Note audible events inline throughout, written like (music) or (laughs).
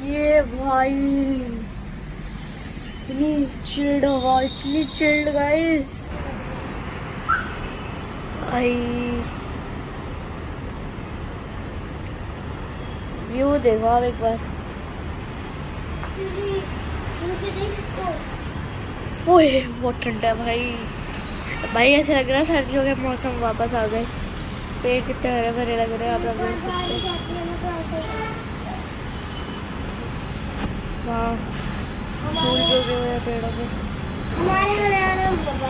ये भाई, इतनी चिल्ड हवा इतनी चिल्ड गाइस भाई व्यू देखो आप एक बार। ओए, बहुत ठंडा भाई। भाई, ऐसे लग रहा है सर्दियों के मौसम वापस आ गए। पेड़ कितने हरे भरे लग रहे हैं आप लोग देख सकते हैं हाँ फूल भी हुए हैं पेड़ों पे हमारे हरियाणा में हो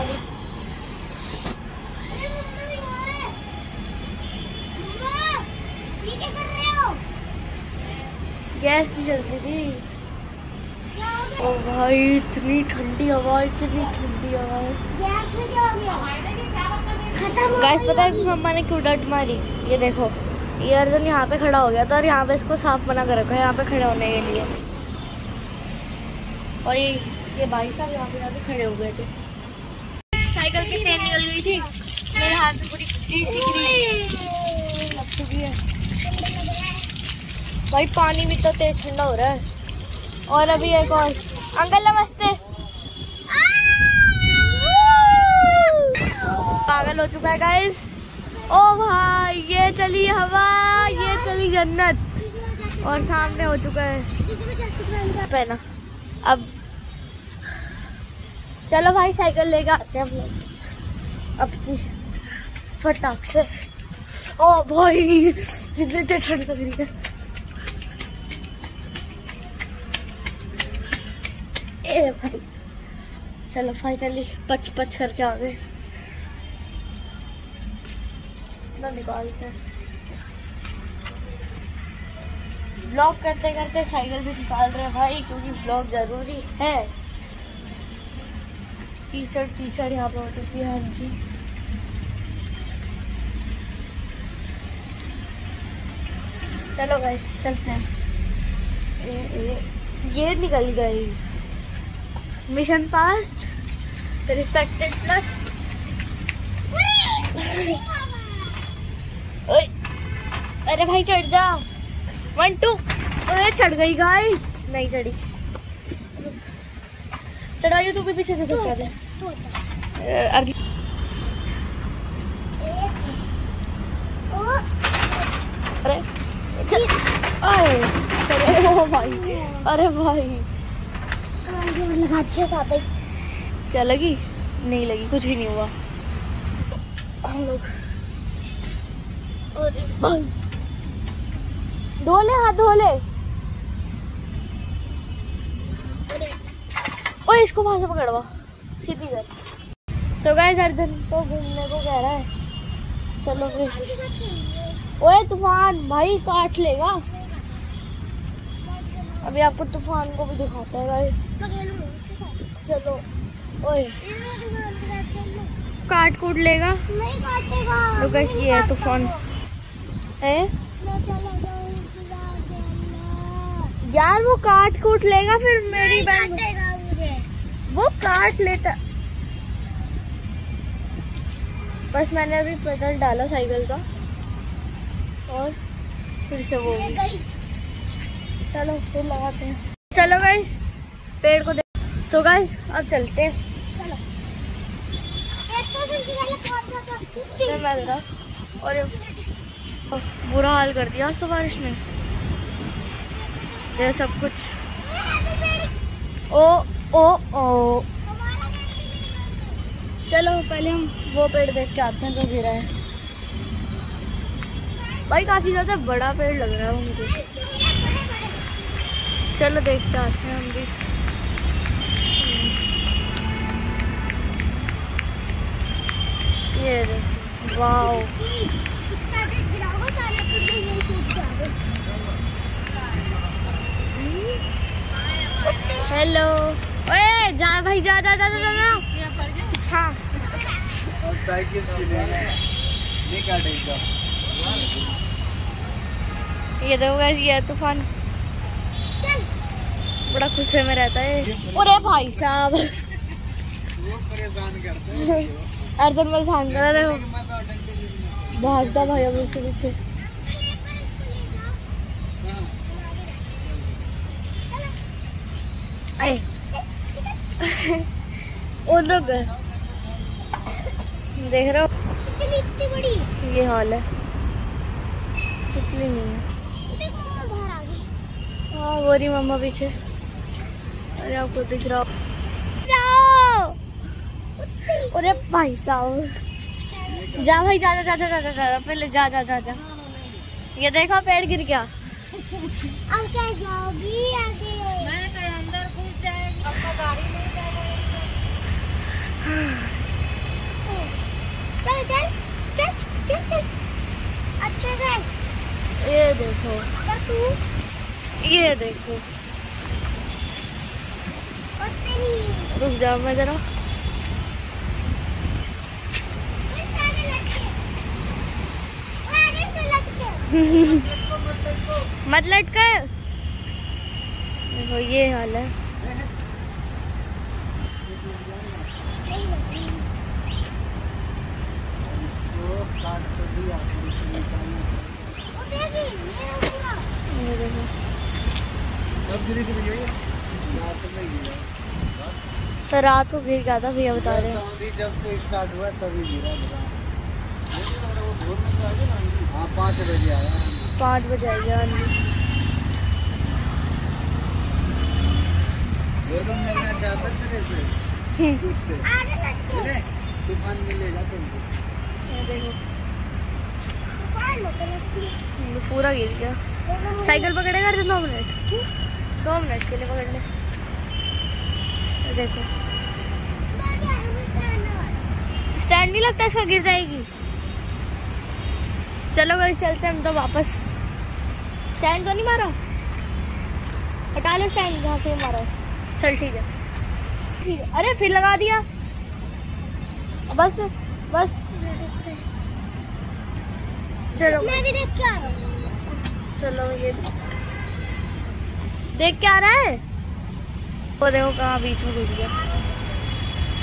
गैस नहीं चल रही थी। ओ भाई इतनी ठंडी हवा इतनी ठंडी हवा। गैस पता है मम्मा ने क्यों डट मारी? ये देखो ये अर्जुन यहाँ पे खड़ा हो गया था और यहाँ पे इसको साफ़ बना कर रखा है यहाँ पे खड़े होने के लिए। और ये ये भाई साहब यहाँ पे जाके खड़े हो गए थे। साइकिल की चेन निकल गई थी। मेरे हाथ में पूरी चुकी है। भाई, पानी भी तो तेज ठंडा हो रहा है। और अभी एक और। अंकल, नमस्ते। पागल हो चुका है गाइस ओ भाई, ये चली हवा, ये चली जन्नत। और सामने हो चुका है। पहना। अब चलो भाई साइकिल लेकर आते हैं हम लोग। अपनी फटाक से। ओ भाई तेज ठंड लग रही है। ए भाई, चलो फाइनली पच पच करके आ गए। निकालते हैं। ब्लॉग करते करते साइकिल भी निकाल रहे हैं भाई, क्योंकि ब्लॉग ज़रूरी है। कीचड़ कीचड़ यहाँ पर हो चुकी है हल्की चलो गाइस चलते हैं। ये निकल गई। मिशन पास्ट रिस्पेक्टेड प्लस अरे भाई, चढ़ जा। वन टू अरे चढ़ गई गाइस नहीं चढ़ी. चढ़ाइए तू भी पीछे से धक्का दे अर्धी अरे चल अरे भाई अरे भाई. क्या लगी? नहीं लगी कुछ भी नहीं हुआ. हम लोग अरे भाई धोले हाथ धोले। और इसको वहाँ से पकड़वा। सीधी कर। सो गाइस अर्धन तो घूमने को कह रहा है। चलो फिर। ओए तूफ़ान। भाई काट लेगा। अभी आपको तूफ़ान को भी दिखाता है गाइस चलो ओए। काट कूट लेगा। नहीं काटेगा। तो गाइस ये है तूफ़ान। है? यार वो काट कूट लेगा फिर मेरी बहन मुझे। वो काट लेता। बस मैंने अभी पेट्रोल डाला साइकिल का। और फिर से वो चलो फिर लगाते हैं। चलो गाइस पेड़ को देख। तो गाइस अब चलते हैं। चलो। तो मैं और बुरा हाल कर दिया आज तो बारिश ने। ये सब कुछ। ओ ओ ओ। चलो, पहले हम वो पेड़ देख के आते हैं जो गिरा है। भाई, काफ़ी ज़्यादा बड़ा पेड़ लग रहा है मुझे। चलो, देखते आते हैं हम भी। ये देख, वाओ हेलो ओए जा भाई जा जा जा जा जा, जा हाँ और साइकिल चले नहीं काटेगा ये देखो ये है तूफ़ान। बड़ा गुस्से में रहता है। अरे भाई साहब। वो परेशान करते हैं अर्जुन परेशान कर रहे हो। भागता भाई अब उसके पीछे। (laughs) वो लोग देख रहे हो? इतनी इतनी बड़ी। ये हाल है। कितनी नहीं है। देखो मम्मा बाहर आ गई। हाँ वो रही मम्मा पीछे। अरे आपको दिख रहा हो। अरे भाई साहब। जा भाई जा जा जा जा जा जा जा पहले जा जा जा जा। ये देखो पेड़ गिर गया। अब क्या जाओगी आगे? मैं तो अंदर घुस जाएगी। अपना गाड़ी ले (sighs) चल चल चल चल चल। अच्छा ये देखो। तू? ये देखो। रुक जाओ मैं जरा। (laughs) मत लटका। देखो ये हाल है वो काट तो दिया फिर से निकालना ओ बेबी मेरा पूरा ये देखो कब गिरी थी भैया ये? रात को गिर गया था भैया बता रहे जब से स्टार्ट हुआ तभी गिरा हाँ पाँच बजे आया। पाँच बजे आएगी मिलना चाहता तेरे से। (laughs) मिलेगा तुमको। पूरा गिर गया। साइकिल पकड़ेगा दो मिनट। दो मिनट के लिए पकड़ ले। देखो। स्टैंड नहीं लगता इसका, गिर जाएगी। चलो गाइस, चलते हम तो वापस। स्टैंड तो नहीं मारा? हटा ले स्टैंड, जहाँ से मारा चल, ठीक है। ठीक है। अरे, फिर लगा दिया। बस बस। चलो। मैं भी देख के आ रहा हूँ। चलो ये देख के आ रहा है? वो देखो कहाँ बीच में घुस गया।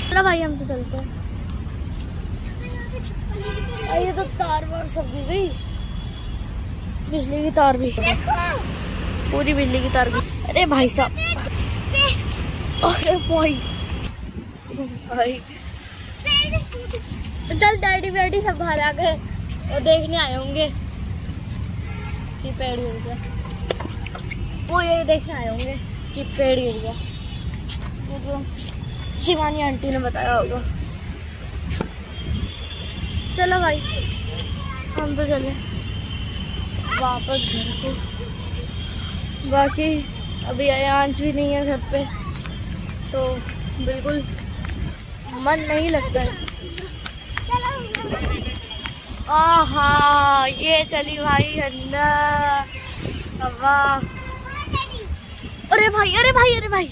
चलो भाई हम तो चलते हैं। ये तो तार वार सब गिर गई। बिजली की तार भी। पूरी बिजली की तार भी। अरे भाई साहब। अरे भाई। भाई। चल डैडी वैडी सब बाहर आ गए। और देखने आए होंगे। कि पेड़ गिर गया। वो ये देखने आए होंगे कि पेड़ गिर गया। जो शिवानी आंटी ने बताया होगा। चलो भाई, हम तो चले। वापस घर को बाकी अभी अयांश भी नहीं है घर पे। तो बिल्कुल मन नहीं लगता है। ये चली भाई अंदर। वाह अरे भाई अरे भाई अरे भाई।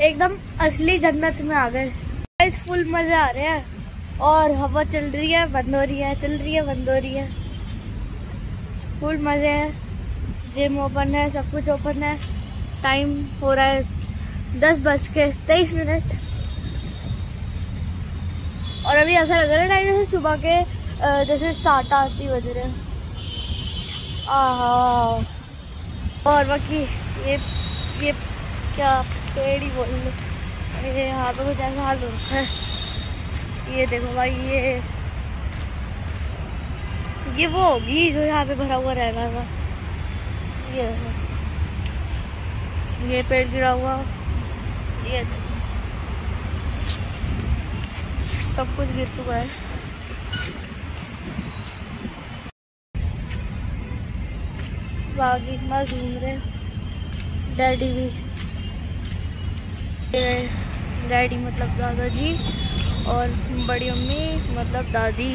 एकदम असली जन्नत में आ गए। फुल मज़े आ रहे हैं। और हवा चल रही है, बंद हो रही है, चल रही है, बंद हो रही है। फुल मज़े है जिम ओपन है, सब कुछ ओपन है। टाइम हो रहा है दस बज के तेईस मिनट। और अभी ऐसा लग रहा है टाइम जैसे सुबह के जैसे सात आठ ही बज रहे हैं। और बाकी ये ये क्या पेड़ ही बोल लो यहाँ पे कुछ ऐसा हाल हो है। ये देखो भाई, ये ये वो होगी जो यहाँ पे भरा हुआ रहेगा ये ये पेड़ गिरा हुआ। ये सब कुछ गिर चुका है। बाकी मस्त घूम रहे डैडी भी। डैडी मतलब दादाजी और बड़ी अम्मी मतलब दादी।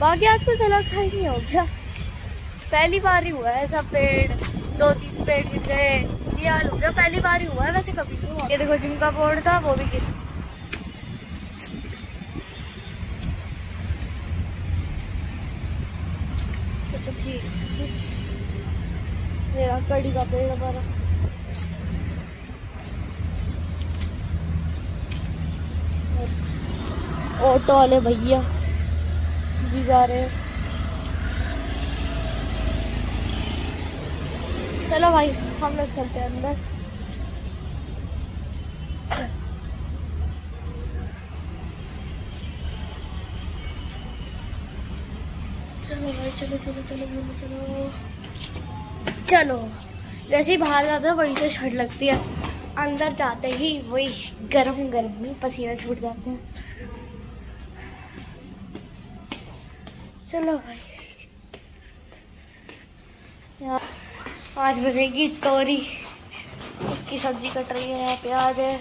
बाकी आजकल तो जलाक्साई नहीं हो गया। पहली बार ही हुआ है ऐसा पेड़, दो तीन पेड़ गिर गए, ये हाल हो गया। पहली बार ही हुआ है, वैसे कभी नहीं हुआ। ये देखो जिम का बोर्ड था, वो भी गिर तो कड़ी का पेड़ हमारा। ऑटो वाले भैया। जी जा रहे हैं। चलो भाई, हम लोग चलते हैं अंदर। चलो भाई, चलो चलो चलो चलो चलो। चलो, जैसे ही बाहर जाते हैं बड़ी तो शर्ट लगती है। अंदर जाते ही वही गर्म गर्म में पसीने छूट जाते हैं। चलो। भाई यहाँ आज बनेगी तोरी। उसकी सब्ज़ी कट रही है यहाँ प्याज है।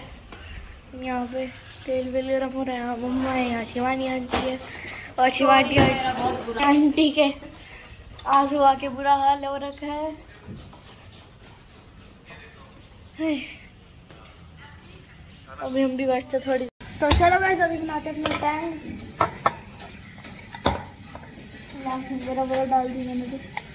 यहाँ पे तेल वेल गरम हो। रहा है यहाँ मम्मा है यहाँ शिवानी आंटी है। और शिवानी आंटी के आँसू आके बुरा हाल हो रखा है। है। अभी हम भी बैठते थोड़ी तो चलो गाइस अभी बनाते अपना टैंक बड़ा डाल दी मैंने तो।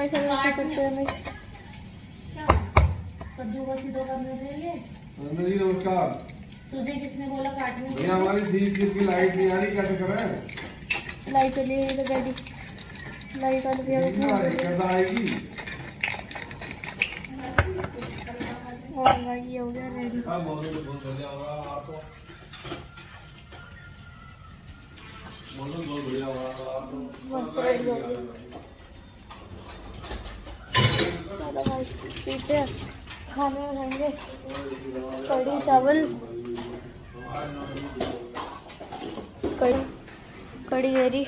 गाइस अभी ऐसा करते हैं कद्दू को सीधो करने के लिए जी नमस्कार। तुझे किसने बोला काटने के भैया हमारी दीप की लाइट नहीं आ रही क्या करें लाइट चली गई तो डैडी लाइट वाली भी आ रही कैसा आएगी? और भाई ये हो गया रेडी हाँ मौसम बहुत बढ़िया होगा आपको? मौसम बहुत बढ़िया होगा आपको? मस्त रेडी हो गया। चलो भाई पीते खाने में खाएँगे कढ़ी चावल। कढ़ी कढ़ी हरी।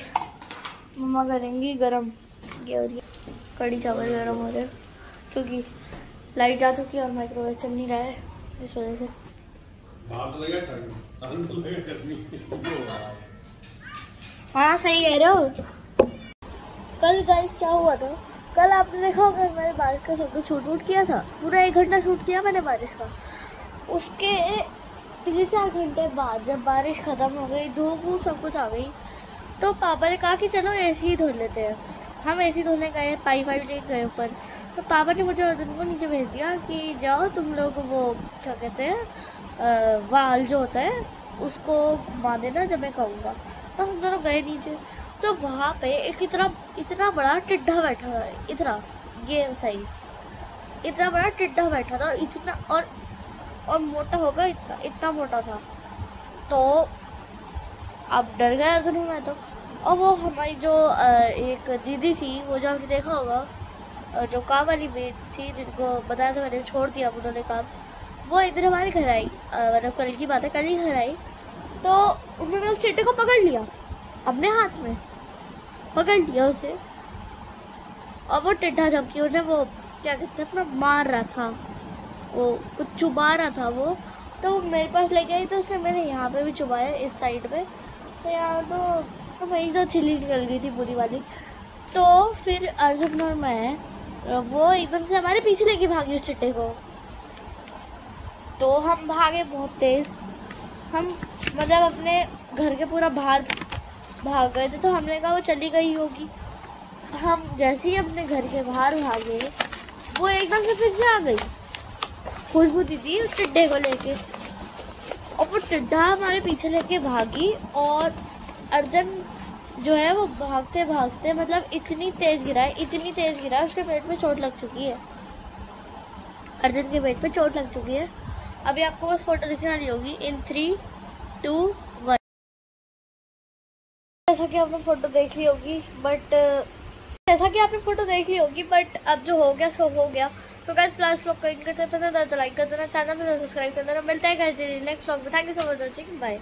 मम्मा करेंगी गरम ये और ये। कढ़ी चावल गरम हो रहे क्योंकि लाइट जा चुकी है और माइक्रोवेव चल नहीं रहा है इस वजह से। (laughs) हाँ। सही कह रहे हो। कल गाइस क्या हुआ था? कल आपने देखा होगा, मैंने बारिश का सब कुछ शूट वूट किया था। पूरा एक घंटा शूट किया मैंने बारिश का। उसके तीन चार घंटे बाद जब बारिश ख़त्म हो गई, धूप वूप सब कुछ आ गई तो पापा ने कहा कि चलो एसी ही धो लेते हैं। हम एसी धोने गए, पाइप वाइप लेके गए ऊपर। तो पापा ने मुझे अर्जुन को नीचे भेज दिया कि जाओ तुम लोग वो, क्या कहते हैं वाल जो होता है, उसको घुमा देना जब मैं कहूँगा। तो हम दोनों गए नीचे। तो वहाँ पे एक इतना इतना बड़ा टिड्ढा बैठा था, इतना ये साइज़ इतना बड़ा टिड्ढा बैठा था, इतना, और और मोटा होगा इतना इतना मोटा था। तो अब डर गया था मैं तो। और वो हमारी जो एक दीदी थी, वो जो आपने देखा होगा जो काम वाली मेड थी जिनको बताया था मैंने, छोड़ दिया उन्होंने काम। वो इधर हमारे घर आई मतलब कल की बात है, कल ही घर आई। तो उन्होंने उस टिड्डे को पकड़ लिया, अपने हाथ में। पकड़ लिया उसे। और वो टिड्ढा जबकि उन्हें वो क्या कहते हैं अपना मार रहा था। वो कुछ चुबा रहा था वो। तो वो मेरे पास लेके आई तो उसने मैंने यहाँ पे भी चुबाया इस साइड पे। तो यहाँ तो, तो वही तो छिली निकल गई थी बुरी वाली। तो फिर अर्जुन और मैं वो एकदम से हमारे पीछे लेके भागी उस चिट्टे को। तो हम भागे बहुत तेज। हम मतलब अपने घर के पूरा बाहर भाग गए थे तो हमने कहा वो चली गई होगी। हम जैसे ही अपने घर के बाहर भागे, वो एकदम से फिर से आ गई। खुशबू दीदी उस टिड्डे को लेके। और वो टिड्डा हमारे पीछे लेके भागी, और अर्जन जो है वो भागते भागते मतलब इतनी तेज गिरा है, इतनी तेज गिरा है, उसके पेट में चोट लग चुकी है। अर्जन के पेट पे चोट लग चुकी है। अभी आपको बस फ़ोटो दिखने वाली होगी। इन थ्री टू जैसा कि आपने फ़ोटो देख ली होगी बट जैसा कि आपने फ़ोटो देख ली होगी बट अब जो हो गया, सो हो गया। सो गैस प्लस लोग कहीं करते लाइक कर देना चैनल सब्सक्राइब कर देना मिलता है घर से नेक्स्ट ब्लॉग में। Thank you so much watching bye